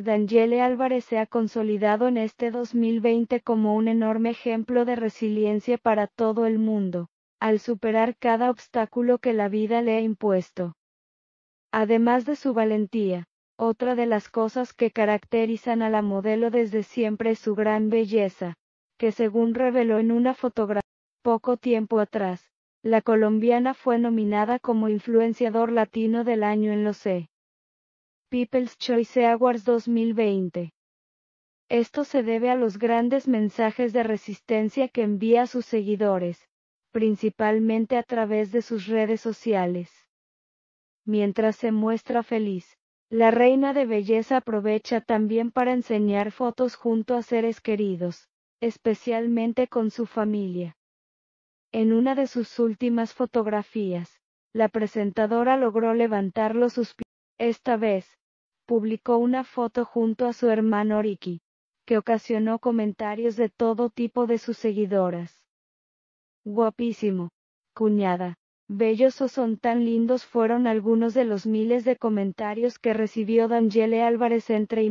Daniele Álvarez se ha consolidado en este 2020 como un enorme ejemplo de resiliencia para todo el mundo, al superar cada obstáculo que la vida le ha impuesto. Además de su valentía, otra de las cosas que caracterizan a la modelo desde siempre es su gran belleza, que según reveló en una fotografía poco tiempo atrás, la colombiana fue nominada como influenciador latino del año en los E! People's Choice Awards 2020. Esto se debe a los grandes mensajes de resistencia que envía a sus seguidores, principalmente a través de sus redes sociales. Mientras se muestra feliz, la reina de belleza aprovecha también para enseñar fotos junto a seres queridos, especialmente con su familia. En una de sus últimas fotografías, la presentadora logró levantar los suspiros. Esta vez, publicó una foto junto a su hermano Ricky, que ocasionó comentarios de todo tipo de sus seguidoras. Guapísimo, cuñada, bellos o son tan lindos fueron algunos de los miles de comentarios que recibió Daniele Álvarez entre y